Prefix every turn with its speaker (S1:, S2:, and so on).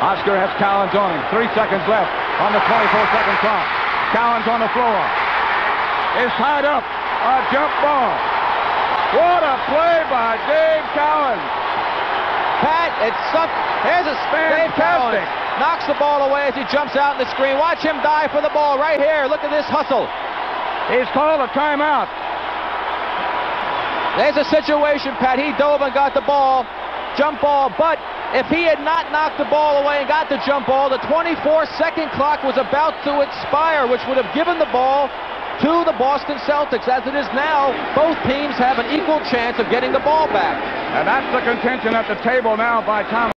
S1: Oscar has Cowens on him. Three seconds left on the 24-second clock. Cowens on the floor. Is tied up. A jump ball. What a play by Dave Cowens.
S2: Pat, it's some, here's a Dave
S1: Fantastic.
S2: Cowens knocks the ball away as he jumps out in the screen. Watch him dive for the ball right here. Look at this hustle.
S1: He's called a timeout.
S2: There's a situation, Pat. He dove and got the ball, jump ball, but if he had not knocked the ball away and got the jump ball, the 24-second clock was about to expire, which would have given the ball to the Boston Celtics. As it is now, both teams have an equal chance of getting the ball back.
S1: And that's the contention at the table now by Thomas.